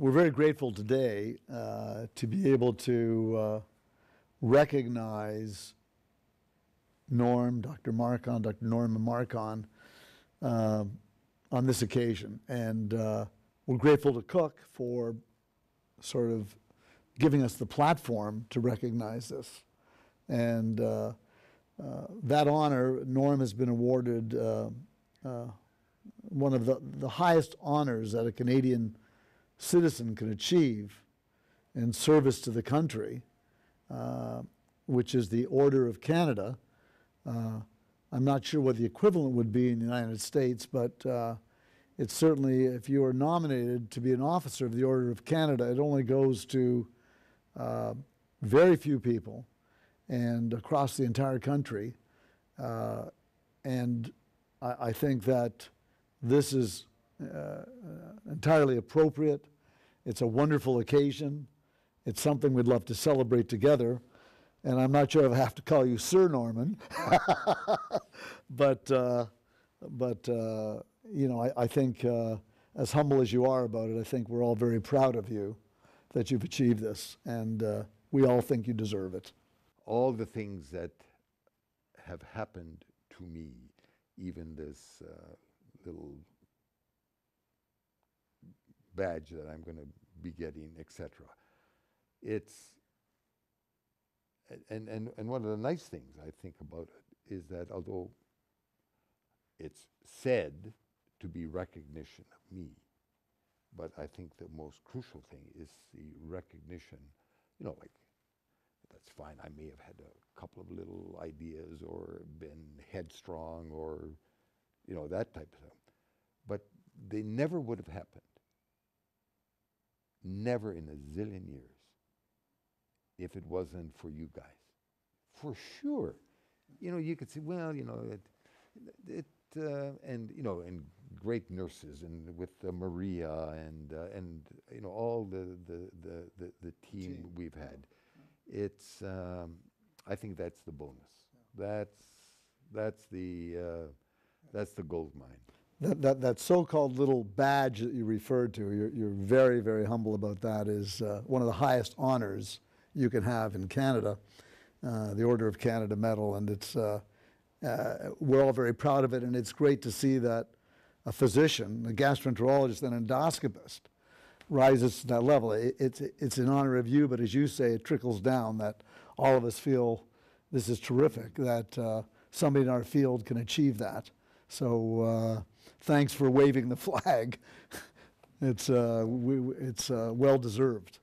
we're very grateful today uh, to be able to uh, recognize Norm, Dr. Marcon, Dr. Norman Marcon, um, on this occasion. And uh, we're grateful to Cook for sort of giving us the platform to recognize this. And uh, uh, that honor, Norm has been awarded uh, uh, one of the, the highest honors that a Canadian citizen can achieve in service to the country, uh, which is the Order of Canada. Uh, I'm not sure what the equivalent would be in the United States, but uh, it's certainly, if you are nominated to be an officer of the Order of Canada, it only goes to uh, very few people and across the entire country. Uh, and I, I think that this is uh, entirely appropriate. It's a wonderful occasion. It's something we'd love to celebrate together. And I'm not sure if I have to call you Sir Norman, but, uh, but uh, you know, I, I think uh, as humble as you are about it, I think we're all very proud of you that you've achieved this, and uh, we all think you deserve it. All the things that have happened to me, even this uh, little badge that I'm going to be getting, etc. It's and, and, and one of the nice things I think about it is that although it's said to be recognition of me, but I think the most crucial thing is the recognition, you know, like, that's fine, I may have had a couple of little ideas or been headstrong or, you know, that type of thing. But they never would have happened, never in a zillion years, if it wasn't for you guys. For sure. You know, you could say, well, you know, it, it uh, and, you know, and great nurses and with uh, Maria and, uh, and, you know, all the, the, the, the, the team, Team. we've had. It's, um, I think that's the bonus. That's, that's the, uh, that's the gold mine. That, that, that so-called little badge that you referred to, you're, you're very, very humble about that, is uh, one of the highest honors you can have in Canada, uh, the Order of Canada Medal, and it's, uh, uh, we're all very proud of it, and it's great to see that a physician, a gastroenterologist, and endoscopist rises to that level. It, it's, it's in honor of you, but as you say, it trickles down that all of us feel this is terrific, that uh, somebody in our field can achieve that. So uh, thanks for waving the flag. it's uh, we, it's uh, well deserved.